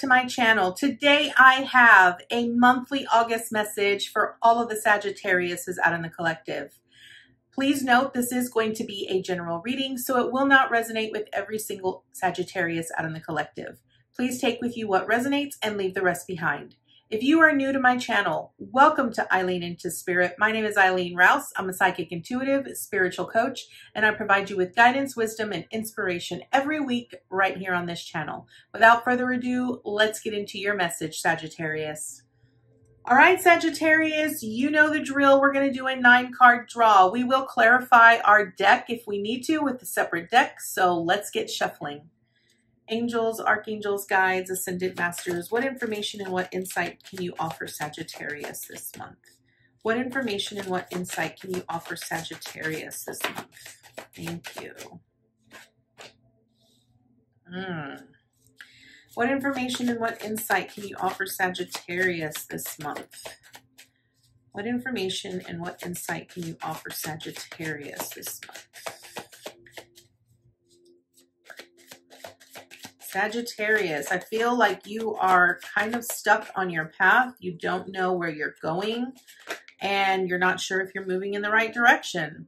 to my channel. Today I have a monthly August message for all of the Sagittariuses out in the collective. Please note this is going to be a general reading, so it will not resonate with every single Sagittarius out in the collective. Please take with you what resonates and leave the rest behind. If you are new to my channel, welcome to Eileen into Spirit. My name is Eileen Rouse. I'm a psychic intuitive, spiritual coach, and I provide you with guidance, wisdom, and inspiration every week right here on this channel. Without further ado, let's get into your message, Sagittarius. All right, Sagittarius, you know the drill. We're going to do a nine card draw. We will clarify our deck if we need to with a separate deck. So let's get shuffling angels, archangels, guides, ascended masters, what information and what insight can you offer Sagittarius this month? What information and what insight can you offer Sagittarius this month? Thank you. Mm. What information and what insight can you offer Sagittarius this month? What information and what insight can you offer Sagittarius this month? Sagittarius, I feel like you are kind of stuck on your path. You don't know where you're going and you're not sure if you're moving in the right direction.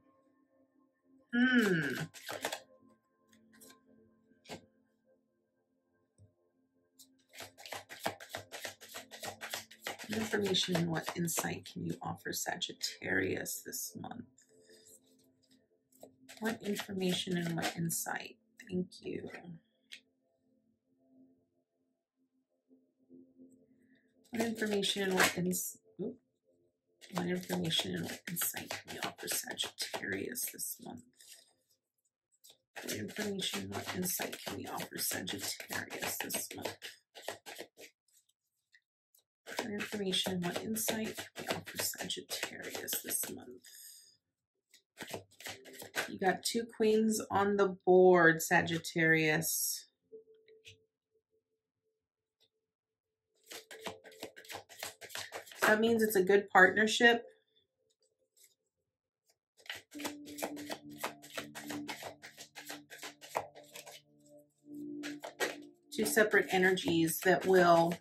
Hmm. What information and what insight can you offer Sagittarius this month? What information and what insight? Thank you. What information and what, ins what information and what insight can we offer Sagittarius this month? What information and what insight can we offer Sagittarius this month? What information and what insight can we offer Sagittarius this month? You got two queens on the board, Sagittarius. That means it's a good partnership. Two separate energies that will,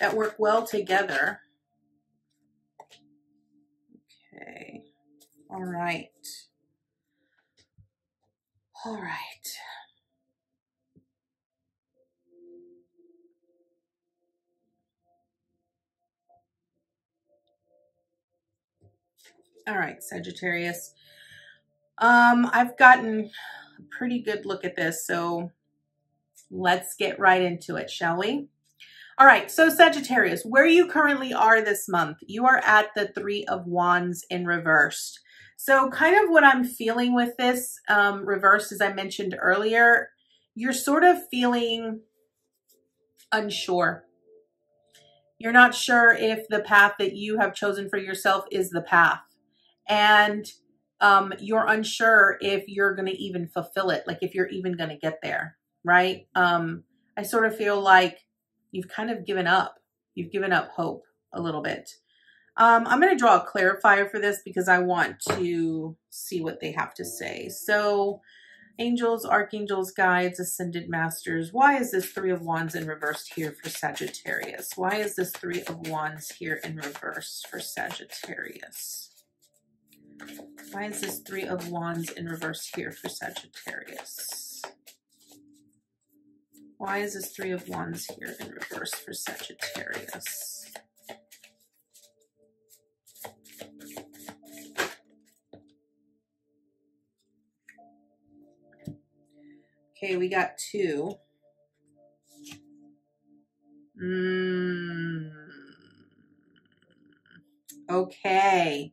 that work well together. Okay. All right. All right. All right, Sagittarius. Um, I've gotten a pretty good look at this, so let's get right into it, shall we? All right, so Sagittarius, where you currently are this month, you are at the Three of Wands in reversed. So kind of what I'm feeling with this um, reversed, as I mentioned earlier, you're sort of feeling unsure. You're not sure if the path that you have chosen for yourself is the path and um, you're unsure if you're going to even fulfill it, like if you're even going to get there, right? Um, I sort of feel like you've kind of given up. You've given up hope a little bit. Um, I'm going to draw a clarifier for this because I want to see what they have to say. So, angels, archangels, guides, ascended masters. Why is this three of wands in reverse here for Sagittarius? Why is this three of wands here in reverse for Sagittarius? Why is this Three of Wands in reverse here for Sagittarius? Why is this Three of Wands here in reverse for Sagittarius? Okay, we got two. Mm. Okay.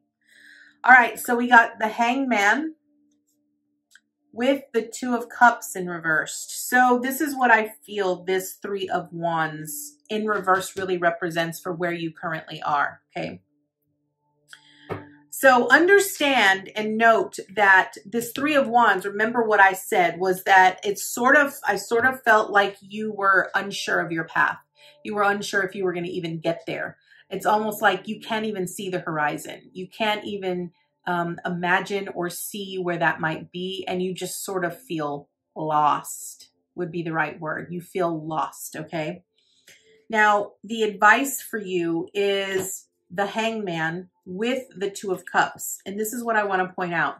All right, so we got the hangman with the two of cups in reversed. So this is what I feel this three of wands in reverse really represents for where you currently are, okay? So understand and note that this three of wands, remember what I said, was that it's sort of, I sort of felt like you were unsure of your path. You were unsure if you were going to even get there. It's almost like you can't even see the horizon. You can't even um, imagine or see where that might be. And you just sort of feel lost would be the right word. You feel lost. Okay. Now, the advice for you is the hangman with the two of cups. And this is what I want to point out.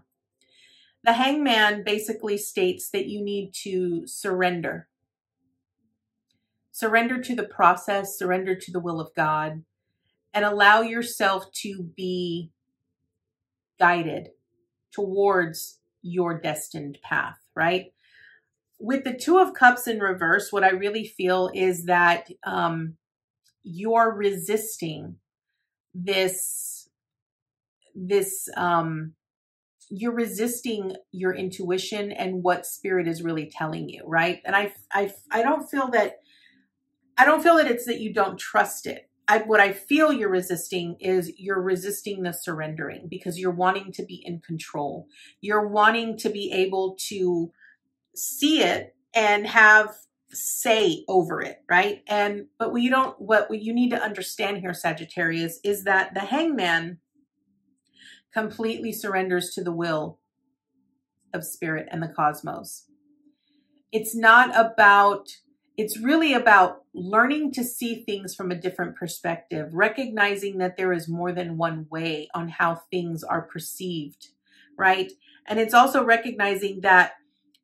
The hangman basically states that you need to surrender. Surrender to the process, surrender to the will of God, and allow yourself to be guided towards your destined path, right? With the Two of Cups in reverse, what I really feel is that um, you're resisting this, this, um, you're resisting your intuition and what spirit is really telling you, right? And I, I, I don't feel that, I don't feel that it's that you don't trust it. I, what I feel you're resisting is you're resisting the surrendering because you're wanting to be in control. You're wanting to be able to see it and have say over it, right? And but you don't what you need to understand here, Sagittarius, is that the hangman completely surrenders to the will of spirit and the cosmos. It's not about it's really about learning to see things from a different perspective, recognizing that there is more than one way on how things are perceived, right? And it's also recognizing that,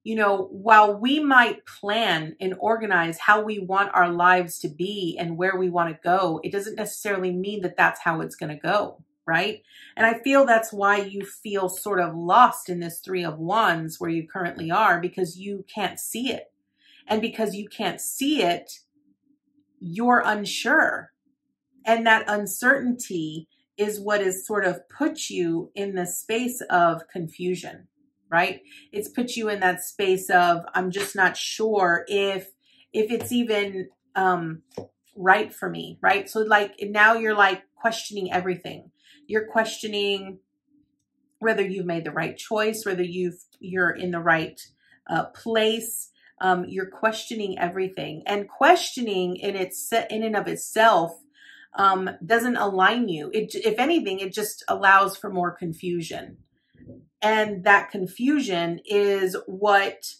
you know, while we might plan and organize how we want our lives to be and where we want to go, it doesn't necessarily mean that that's how it's going to go, right? And I feel that's why you feel sort of lost in this three of wands where you currently are because you can't see it and because you can't see it, you're unsure. And that uncertainty is what has sort of put you in the space of confusion, right? It's put you in that space of, I'm just not sure if, if it's even, um, right for me, right? So like now you're like questioning everything. You're questioning whether you've made the right choice, whether you've, you're in the right uh, place, um, you're questioning everything and questioning in its in and of itself um, doesn't align you. It, if anything, it just allows for more confusion. And that confusion is what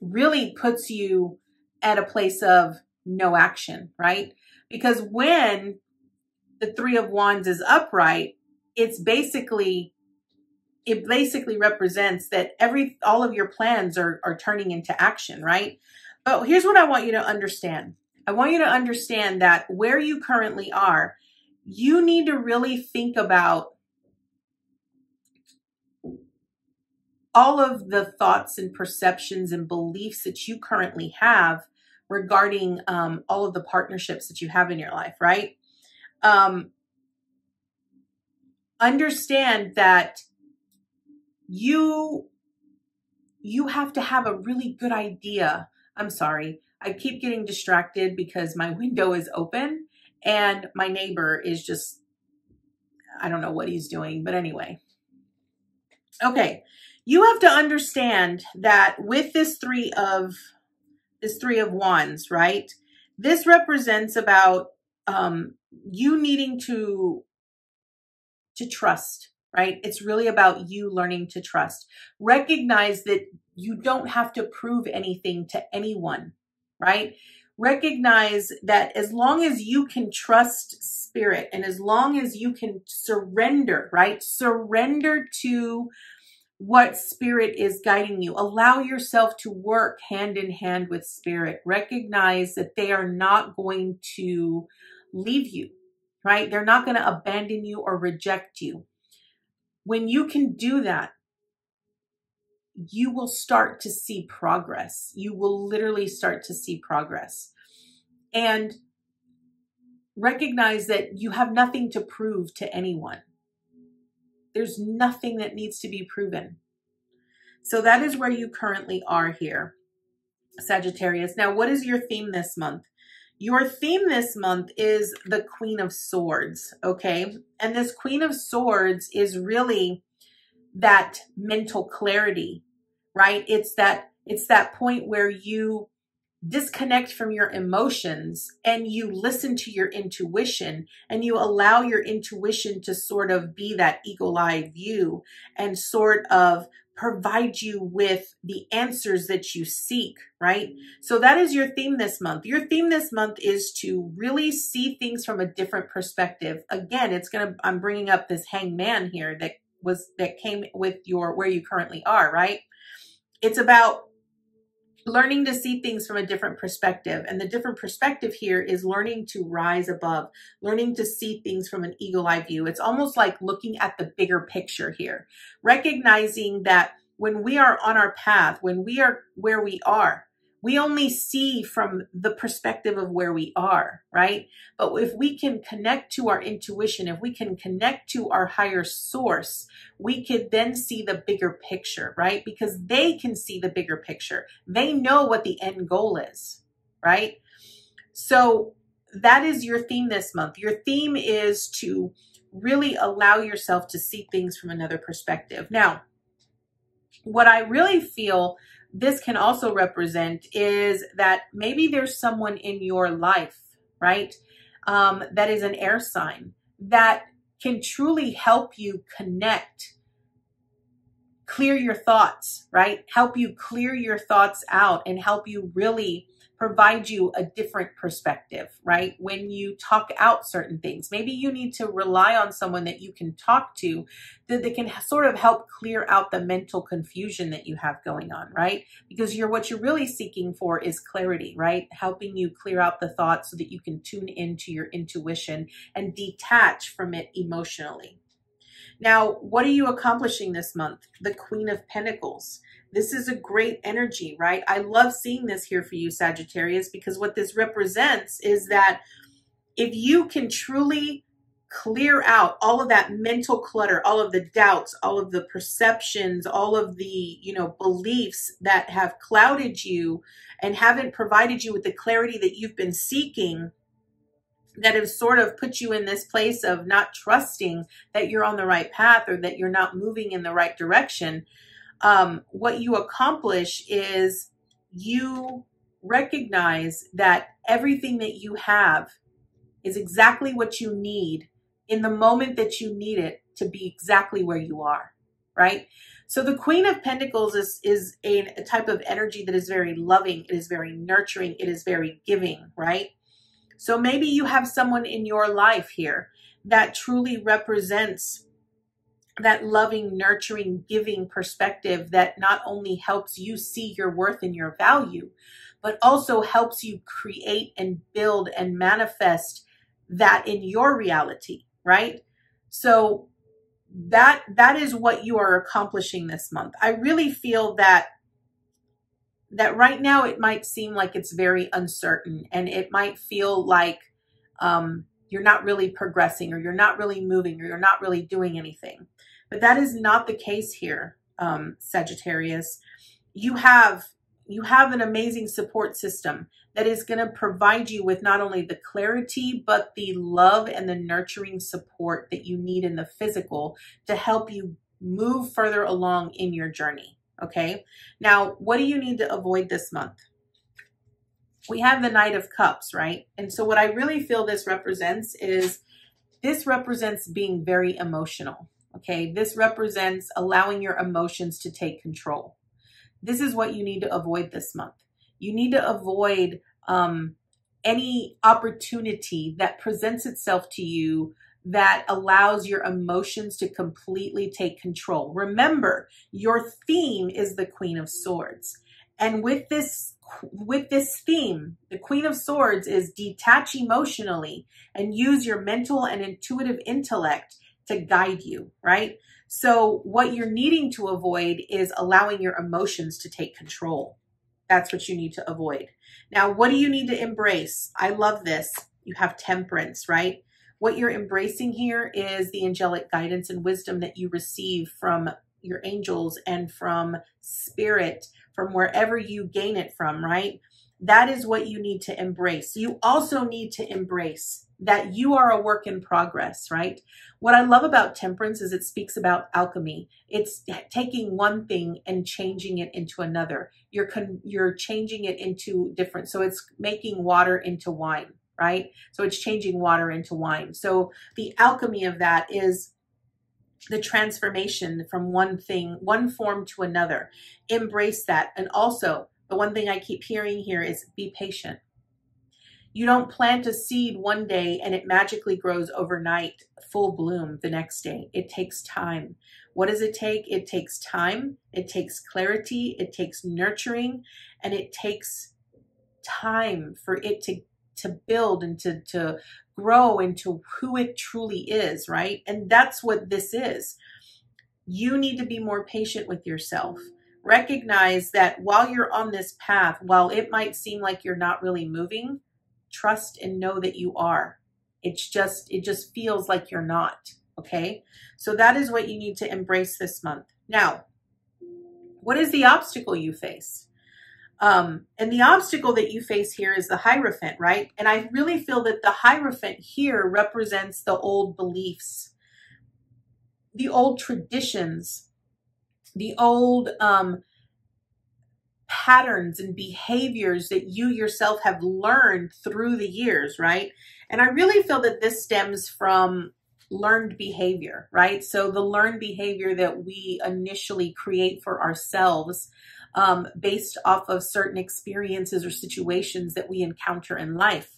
really puts you at a place of no action, right? Because when the three of wands is upright, it's basically it basically represents that every all of your plans are are turning into action, right? But here's what I want you to understand. I want you to understand that where you currently are, you need to really think about all of the thoughts and perceptions and beliefs that you currently have regarding um, all of the partnerships that you have in your life, right? Um, understand that you you have to have a really good idea. I'm sorry. I keep getting distracted because my window is open and my neighbor is just I don't know what he's doing, but anyway. Okay. You have to understand that with this 3 of this 3 of wands, right? This represents about um you needing to to trust right? It's really about you learning to trust. Recognize that you don't have to prove anything to anyone, right? Recognize that as long as you can trust spirit and as long as you can surrender, right? Surrender to what spirit is guiding you. Allow yourself to work hand in hand with spirit. Recognize that they are not going to leave you, right? They're not going to abandon you or reject you. When you can do that, you will start to see progress. You will literally start to see progress. And recognize that you have nothing to prove to anyone. There's nothing that needs to be proven. So that is where you currently are here, Sagittarius. Now, what is your theme this month? Your theme this month is the Queen of Swords, okay? And this Queen of Swords is really that mental clarity, right? It's that it's that point where you disconnect from your emotions and you listen to your intuition and you allow your intuition to sort of be that eagle eye view and sort of provide you with the answers that you seek, right? So that is your theme this month. Your theme this month is to really see things from a different perspective. Again, it's going to, I'm bringing up this hangman here that was, that came with your, where you currently are, right? It's about learning to see things from a different perspective. And the different perspective here is learning to rise above, learning to see things from an eagle eye view. It's almost like looking at the bigger picture here, recognizing that when we are on our path, when we are where we are, we only see from the perspective of where we are, right? But if we can connect to our intuition, if we can connect to our higher source, we could then see the bigger picture, right? Because they can see the bigger picture. They know what the end goal is, right? So that is your theme this month. Your theme is to really allow yourself to see things from another perspective. Now, what I really feel this can also represent is that maybe there's someone in your life, right? Um, that is an air sign that can truly help you connect, clear your thoughts, right? Help you clear your thoughts out and help you really provide you a different perspective, right? When you talk out certain things, maybe you need to rely on someone that you can talk to that, that can sort of help clear out the mental confusion that you have going on, right? Because you're what you're really seeking for is clarity, right? Helping you clear out the thoughts so that you can tune into your intuition and detach from it emotionally. Now, what are you accomplishing this month? The Queen of Pentacles. This is a great energy, right? I love seeing this here for you, Sagittarius, because what this represents is that if you can truly clear out all of that mental clutter, all of the doubts, all of the perceptions, all of the, you know, beliefs that have clouded you and haven't provided you with the clarity that you've been seeking, that have sort of put you in this place of not trusting that you're on the right path or that you're not moving in the right direction um, what you accomplish is you recognize that everything that you have is exactly what you need in the moment that you need it to be exactly where you are, right? So the Queen of Pentacles is, is a, a type of energy that is very loving, it is very nurturing, it is very giving, right? So maybe you have someone in your life here that truly represents that loving, nurturing, giving perspective that not only helps you see your worth and your value, but also helps you create and build and manifest that in your reality, right? So that that is what you are accomplishing this month. I really feel that that right now it might seem like it's very uncertain and it might feel like um, you're not really progressing or you're not really moving or you're not really doing anything. But that is not the case here, um, Sagittarius. You have you have an amazing support system that is going to provide you with not only the clarity, but the love and the nurturing support that you need in the physical to help you move further along in your journey. Okay. Now, what do you need to avoid this month? We have the Knight of Cups, right? And so, what I really feel this represents is this represents being very emotional. Okay, this represents allowing your emotions to take control. This is what you need to avoid this month. You need to avoid um, any opportunity that presents itself to you that allows your emotions to completely take control. Remember, your theme is the Queen of Swords. And with this with this theme, the Queen of Swords is detach emotionally and use your mental and intuitive intellect to guide you, right? So what you're needing to avoid is allowing your emotions to take control. That's what you need to avoid. Now, what do you need to embrace? I love this. You have temperance, right? What you're embracing here is the angelic guidance and wisdom that you receive from your angels and from spirit, from wherever you gain it from, right? That is what you need to embrace. You also need to embrace that you are a work in progress, right? What I love about temperance is it speaks about alchemy. It's taking one thing and changing it into another. You're con- you're changing it into different. So it's making water into wine, right? So it's changing water into wine. So the alchemy of that is the transformation from one thing, one form to another. Embrace that. And also, the one thing I keep hearing here is be patient. You don't plant a seed one day and it magically grows overnight, full bloom the next day. It takes time. What does it take? It takes time, it takes clarity, it takes nurturing, and it takes time for it to to build and to to grow into who it truly is, right? And that's what this is. You need to be more patient with yourself. Recognize that while you're on this path, while it might seem like you're not really moving, trust and know that you are. It's just, it just feels like you're not. Okay. So that is what you need to embrace this month. Now, what is the obstacle you face? Um, and the obstacle that you face here is the Hierophant, right? And I really feel that the Hierophant here represents the old beliefs, the old traditions, the old um, patterns and behaviors that you yourself have learned through the years, right? And I really feel that this stems from learned behavior, right? So the learned behavior that we initially create for ourselves um, based off of certain experiences or situations that we encounter in life.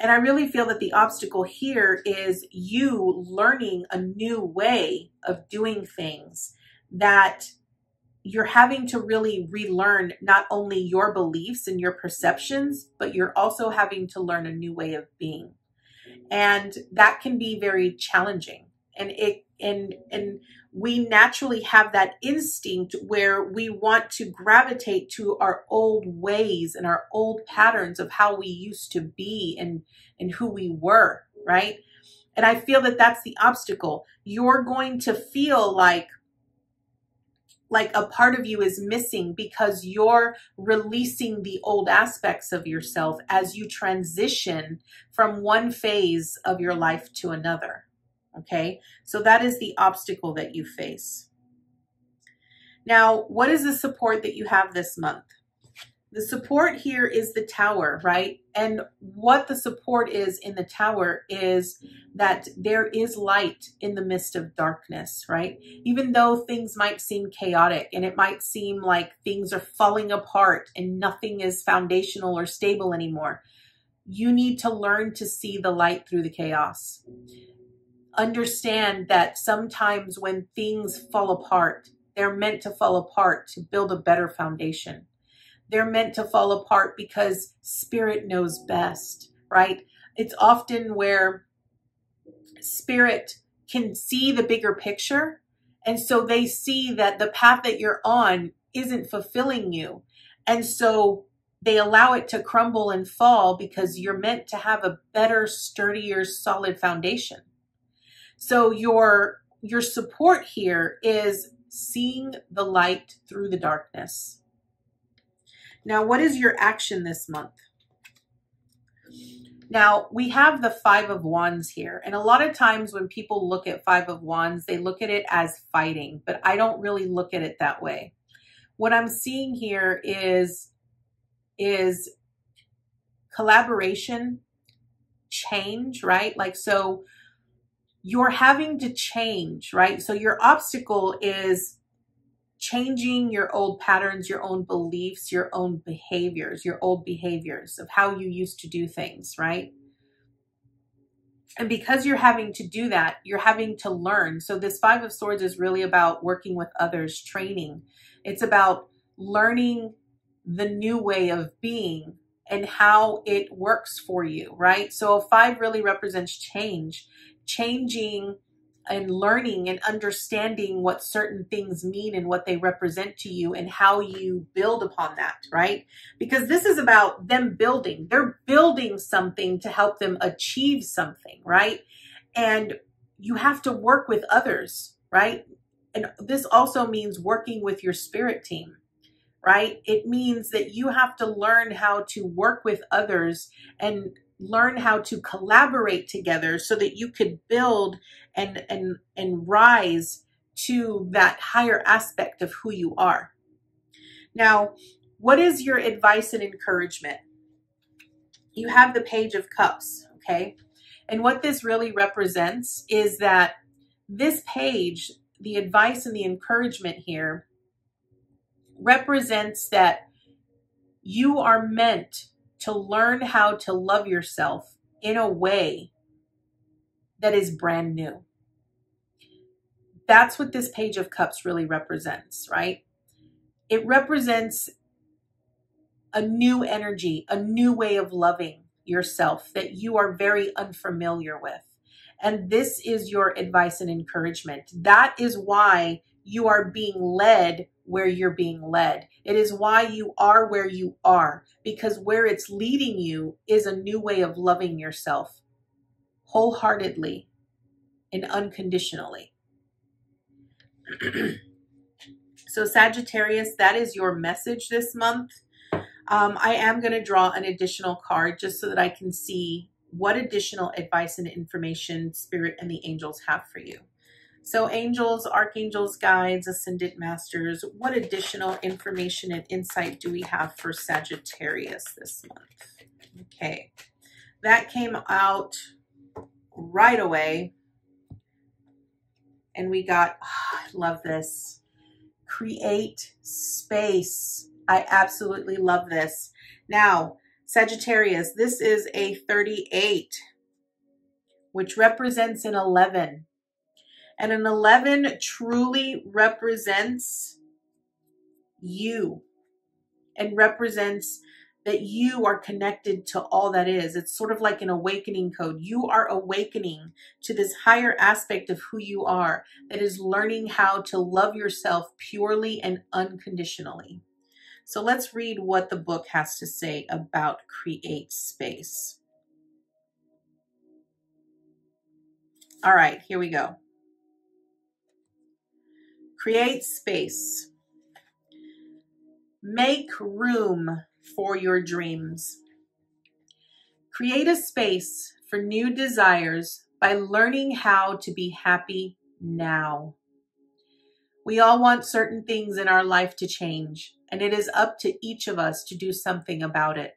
And I really feel that the obstacle here is you learning a new way of doing things that you're having to really relearn not only your beliefs and your perceptions, but you're also having to learn a new way of being. And that can be very challenging. And it and and we naturally have that instinct where we want to gravitate to our old ways and our old patterns of how we used to be and and who we were, right? And I feel that that's the obstacle. You're going to feel like like a part of you is missing because you're releasing the old aspects of yourself as you transition from one phase of your life to another. Okay, so that is the obstacle that you face. Now, what is the support that you have this month? The support here is the tower, right? And what the support is in the tower is that there is light in the midst of darkness, right? Even though things might seem chaotic and it might seem like things are falling apart and nothing is foundational or stable anymore, you need to learn to see the light through the chaos. Understand that sometimes when things fall apart, they're meant to fall apart to build a better foundation they're meant to fall apart because spirit knows best, right? It's often where spirit can see the bigger picture. And so they see that the path that you're on isn't fulfilling you. And so they allow it to crumble and fall because you're meant to have a better, sturdier, solid foundation. So your your support here is seeing the light through the darkness. Now, what is your action this month? Now, we have the Five of Wands here. And a lot of times when people look at Five of Wands, they look at it as fighting, but I don't really look at it that way. What I'm seeing here is, is collaboration, change, right? Like, so you're having to change, right? So your obstacle is changing your old patterns, your own beliefs, your own behaviors, your old behaviors of how you used to do things, right? And because you're having to do that, you're having to learn. So this Five of Swords is really about working with others, training. It's about learning the new way of being and how it works for you, right? So a five really represents change, changing and learning and understanding what certain things mean and what they represent to you and how you build upon that, right? Because this is about them building. They're building something to help them achieve something, right? And you have to work with others, right? And this also means working with your spirit team, right? It means that you have to learn how to work with others and learn how to collaborate together so that you could build and and and rise to that higher aspect of who you are. Now, what is your advice and encouragement? You have the page of cups, okay? And what this really represents is that this page, the advice and the encouragement here represents that you are meant to learn how to love yourself in a way that is brand new. That's what this Page of Cups really represents, right? It represents a new energy, a new way of loving yourself that you are very unfamiliar with. And this is your advice and encouragement. That is why you are being led where you're being led. It is why you are where you are, because where it's leading you is a new way of loving yourself wholeheartedly and unconditionally. so, Sagittarius, that is your message this month. Um, I am going to draw an additional card just so that I can see what additional advice and information Spirit and the angels have for you. So, angels, archangels, guides, ascended masters, what additional information and insight do we have for Sagittarius this month? Okay, that came out right away. And we got, oh, I love this. Create space. I absolutely love this. Now, Sagittarius, this is a 38, which represents an 11. And an 11 truly represents you and represents that you are connected to all that is. It's sort of like an awakening code. You are awakening to this higher aspect of who you are that is learning how to love yourself purely and unconditionally. So let's read what the book has to say about create space. All right, here we go. Create space. Make room for your dreams. Create a space for new desires by learning how to be happy now. We all want certain things in our life to change, and it is up to each of us to do something about it.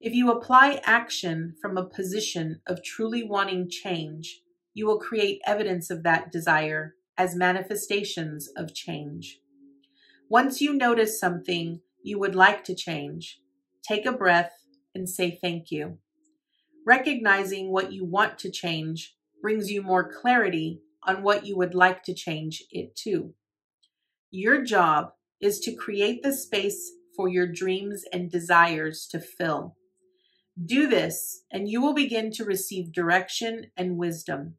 If you apply action from a position of truly wanting change, you will create evidence of that desire as manifestations of change. Once you notice something you would like to change, take a breath and say thank you. Recognizing what you want to change brings you more clarity on what you would like to change it to. Your job is to create the space for your dreams and desires to fill. Do this, and you will begin to receive direction and wisdom.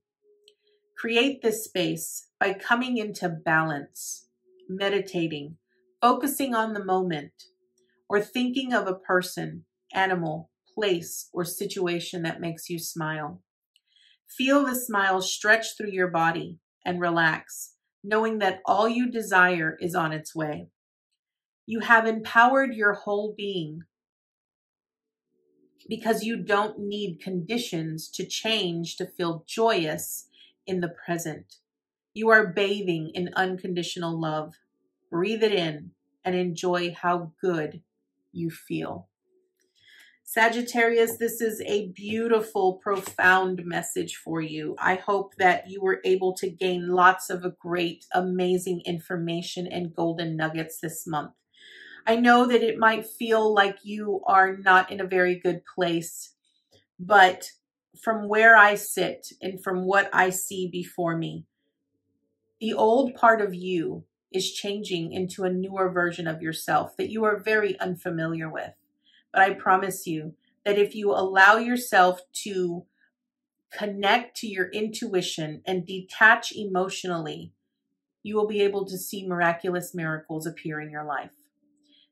Create this space by coming into balance, meditating, focusing on the moment, or thinking of a person, animal, place, or situation that makes you smile. Feel the smile stretch through your body and relax, knowing that all you desire is on its way. You have empowered your whole being because you don't need conditions to change to feel joyous in the present. You are bathing in unconditional love. Breathe it in and enjoy how good you feel. Sagittarius, this is a beautiful, profound message for you. I hope that you were able to gain lots of great, amazing information and golden nuggets this month. I know that it might feel like you are not in a very good place, but from where I sit and from what I see before me, the old part of you is changing into a newer version of yourself that you are very unfamiliar with. But I promise you that if you allow yourself to connect to your intuition and detach emotionally, you will be able to see miraculous miracles appear in your life.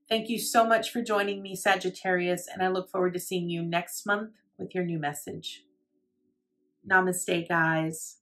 Thank you so much for joining me, Sagittarius, and I look forward to seeing you next month with your new message. Namaste, guys.